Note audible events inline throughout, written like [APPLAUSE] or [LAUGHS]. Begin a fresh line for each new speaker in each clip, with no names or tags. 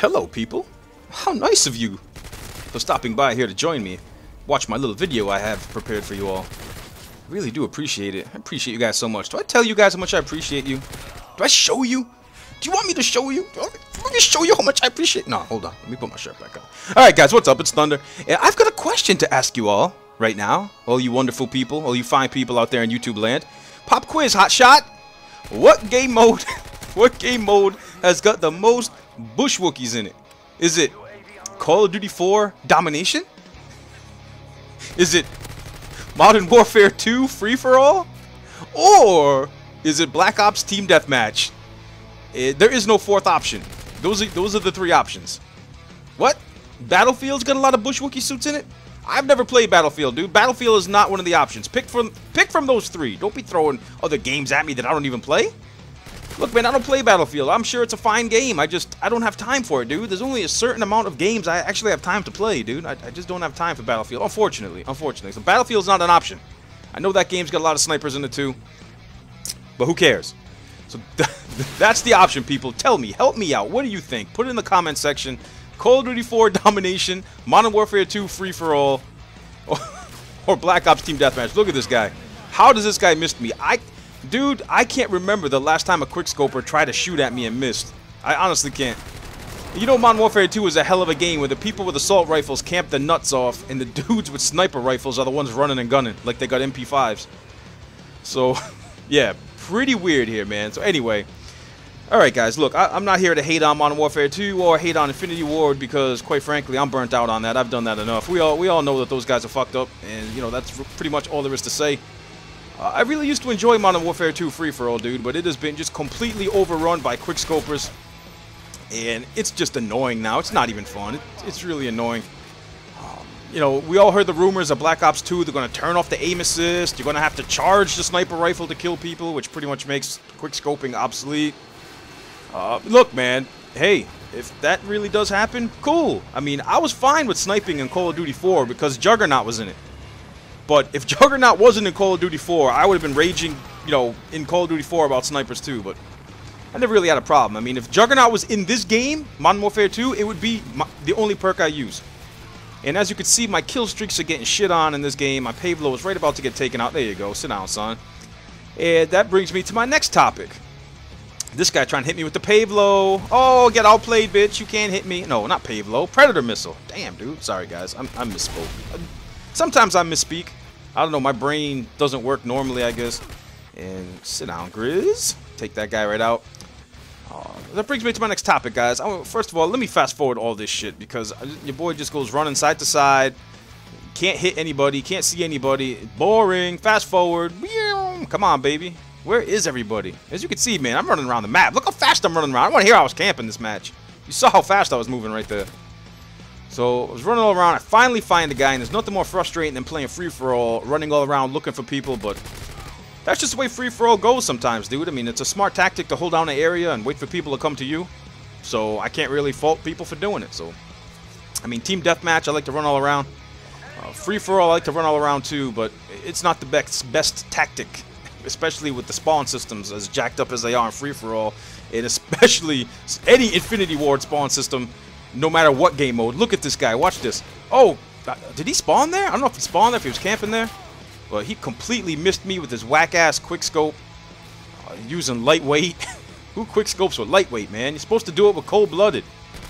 Hello, people. How nice of you for stopping by here to join me. Watch my little video I have prepared for you all. I Really do appreciate it. I appreciate you guys so much. Do I tell you guys how much I appreciate you? Do I show you? Do you want me to show you? Let me show you how much I appreciate? No, hold on. Let me put my shirt back on. All right, guys, what's up? It's Thunder. I've got a question to ask you all right now. All you wonderful people, all you fine people out there in YouTube land. Pop quiz, hot shot. What game mode? [LAUGHS] what game mode has got the most bush Wookiees in it? Is it Call of Duty 4 Domination? Is it Modern Warfare 2 Free for All? Or is it Black Ops Team Deathmatch? It, there is no fourth option. Those are those are the three options. What? Battlefield's got a lot of Bush Wookiee suits in it? I've never played Battlefield, dude. Battlefield is not one of the options. Pick from pick from those three. Don't be throwing other games at me that I don't even play. Look, man, I don't play Battlefield. I'm sure it's a fine game. I just, I don't have time for it, dude. There's only a certain amount of games I actually have time to play, dude. I, I just don't have time for Battlefield, unfortunately. Unfortunately. So Battlefield's not an option. I know that game's got a lot of snipers in it, too. But who cares? So [LAUGHS] that's the option, people. Tell me, help me out. What do you think? Put it in the comment section. Call of Duty 4 [LAUGHS] Domination, Modern Warfare 2 Free for All, or, [LAUGHS] or Black Ops Team Deathmatch. Look at this guy. How does this guy miss me? I Dude, I can't remember the last time a quickscoper tried to shoot at me and missed. I honestly can't. You know Modern Warfare 2 is a hell of a game where the people with assault rifles camp the nuts off and the [LAUGHS] dudes with sniper rifles are the ones running and gunning like they got MP5s. So, [LAUGHS] yeah, pretty weird here, man. So anyway, alright guys, look, I am not here to hate on Modern Warfare 2 or hate on Infinity Ward because, quite frankly, I'm burnt out on that. I've done that enough. We all, we all know that those guys are fucked up and, you know, that's pretty much all there is to say. Uh, I really used to enjoy Modern Warfare 2 free-for-all, dude, but it has been just completely overrun by quickscopers. And it's just annoying now. It's not even fun. It, it's really annoying. Um, you know, we all heard the rumors of Black Ops 2. They're going to turn off the aim assist. You're going to have to charge the sniper rifle to kill people, which pretty much makes quickscoping obsolete. Uh, look, man. Hey, if that really does happen, cool. I mean, I was fine with sniping in Call of Duty 4 because Juggernaut was in it. But if [LAUGHS] Juggernaut wasn't in Call of Duty 4, I would have been raging, you know, in Call of Duty 4 about snipers too, but I never really had a problem. I mean, if Juggernaut was in this game, Modern Warfare 2, it would be my, the only perk I use. And as you can see, my kill streaks are getting shit on in this game. My Pave Low is right about to get taken out. There you go. Sit down, son. And that brings me to my next topic. This guy trying to hit me with the Pave Low. Oh, get outplayed, bitch. You can't hit me. No, not Pave Low. Predator missile. Damn, dude. Sorry, guys. I'm, I misspoke. Sometimes I misspeak. I don't know, my brain doesn't work normally, I guess. And sit down, Grizz. Take that guy right out. Uh, that brings me to my next topic, guys. I, first of all, let me fast forward all this shit because your boy just goes running side to side. Can't hit anybody, can't see anybody. Boring. Fast forward. Come on, baby. Where is everybody? As you can see, man, I'm running around the map. Look how fast I'm running around. I want to hear I was camping this match. You saw how fast I was moving right there. So I was running all around. I finally find the guy, and there's nothing more frustrating than playing free-for-all, running all around looking for people, but that's just the way free-for-all goes sometimes, dude. I mean, it's a smart tactic to hold down an area and wait for people to come to you. So I can't really fault people for doing it. So, I mean, team deathmatch, I like to run all around. Uh, free-for-all, I like to run all around too, but it's not the best, best tactic, [LAUGHS] especially with the spawn systems as jacked up as they are in free-for-all, and especially any Infinity Ward spawn system no matter what game mode. Look at this guy. Watch this. Oh, uh, did he spawn there? I don't know if he spawned there, if he was camping there. But he completely missed me with his whack-ass quickscope. Uh, using lightweight. [LAUGHS] Who quickscopes with lightweight, man? You're supposed to do it with cold-blooded.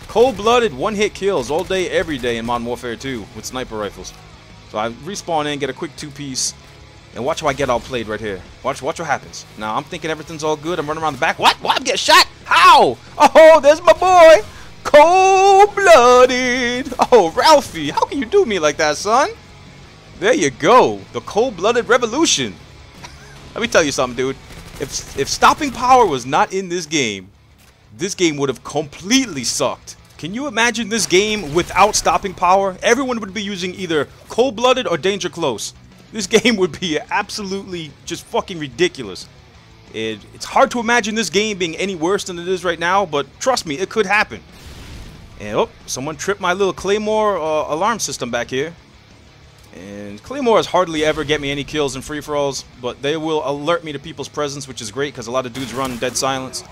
Cold-blooded one-hit kills all day, every day in Modern Warfare 2 with sniper rifles. So I respawn in, get a quick two-piece, and watch how I get outplayed right here. Watch, watch what happens. Now I'm thinking everything's all good. I'm running around the back. What? What? I'm getting shot? How? Oh, there's my boy. Cold-blooded. Oh, Ralphie, how can you do me like that, son? There you go. The cold-blooded revolution. [LAUGHS] Let me tell you something, dude. If, if stopping power was not in this game, this game would have completely sucked. Can you imagine this game without stopping power? Everyone would be using either cold-blooded or danger close. This [LAUGHS] game would be absolutely just fucking ridiculous. It, it's hard to imagine this game being any worse than it is right now, but trust me, it could happen. And, oh, someone tripped my little Claymore uh, alarm system back here. And Claymores hardly ever get me any kills in free-for-alls, but they will alert me to people's presence, which is great, because a lot of dudes run dead silence.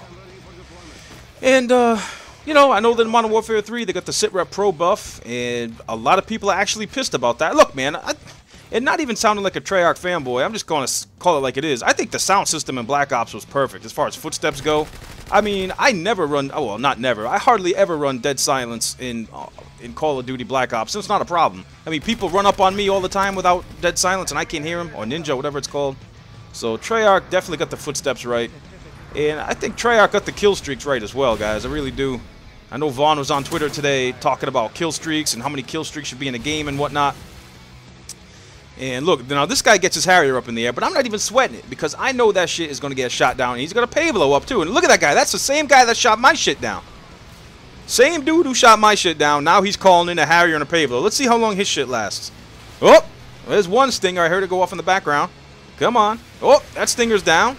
And, uh, you know, I know that in Modern Warfare 3 they got the Sitrep Pro buff, and a lot of people are actually pissed about that. Look, man, I, and not even sounding like a Treyarch fanboy, I'm just going to call it like it is. I think the sound system in Black Ops was perfect as far as footsteps go. I mean, I never run, oh, well, not never. I hardly ever run dead silence in uh, in Call of Duty Black Ops, so it's not a problem. I mean, people run up on me all the time without dead silence, and I can't hear them, or Ninja, whatever it's called. So Treyarch definitely got the footsteps right. And I think Treyarch got the kill streaks right as well, guys. I really do. I know Vaughn was on Twitter today talking about kill streaks and how many kill streaks should be in a game and whatnot. And look, now this guy gets his Harrier up in the air, but I'm not even sweating it because I know that shit is going to get shot down. And he's going to Pave Low up too. And look at that guy. That's the same guy that shot my shit down. Same dude who shot my shit down. Now he's calling in a Harrier and a Pave Low. Let's see how long his shit lasts. Oh, there's one stinger. I heard it go off in the background. Come on. Oh, that stinger's down.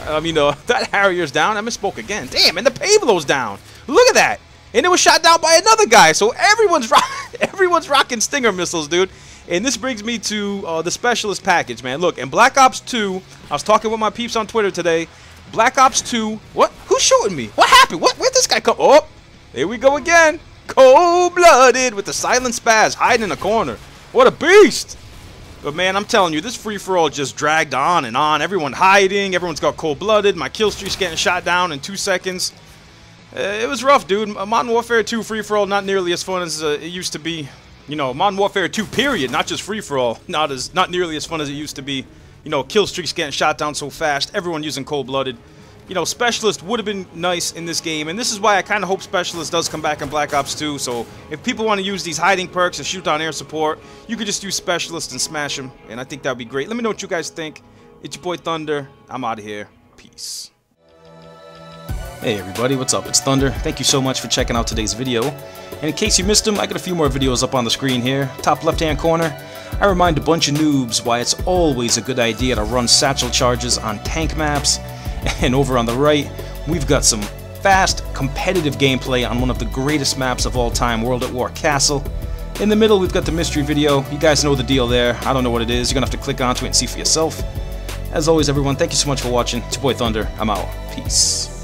I mean, uh, [LAUGHS] that Harrier's down. I misspoke again. Damn, and the Pave Low's down. Look at that and it was shot down by another guy. So everyone's rock [LAUGHS] everyone's rocking Stinger missiles, dude. And this brings me to uh, the specialist package, man. Look, in Black Ops 2, I was talking with my peeps on Twitter today. Black Ops 2, what? Who's shooting me? What happened? What? Where'd this guy come? Oh, here we go again. Cold-blooded with the silent spaz hiding in the corner. What a beast! But man, I'm telling you, this free-for-all just dragged on and on. Everyone hiding, everyone's got cold-blooded. My kill streak's getting shot down in two seconds. Uh, it was rough, dude. Modern Warfare 2 free-for-all not nearly as fun as uh, it used to be. You know, Modern Warfare 2 period, not just free-for-all, not as not nearly as fun as it used to be. You know, kill streaks getting shot down so fast, everyone using cold-blooded. You know, Specialist would have been nice in this game, and this is why I kind of hope Specialist does come back in Black Ops 2, so if people want to use these hiding perks and shoot down air support, you could just use Specialist and smash them, and I think that would be great. Let me know what you guys think. It's your boy Thunder. I'm out of here. Peace. Hey everybody, what's up? It's Thunder. Thank you so much for checking out today's video. And in case you missed them, I got a few more videos up on the screen here. Top left hand corner, I remind a bunch of noobs why it's always a good idea to run satchel charges on tank maps. [LAUGHS] And over on the right, we've got some fast, competitive gameplay on one of the greatest maps of all time, World at War Castle. In the middle, we've got the mystery video. You guys know the deal there. I don't know what it is. You're going to have to click onto it and see for yourself. As always, everyone, thank you so much for watching. It's your boy Thunder. I'm out. Peace.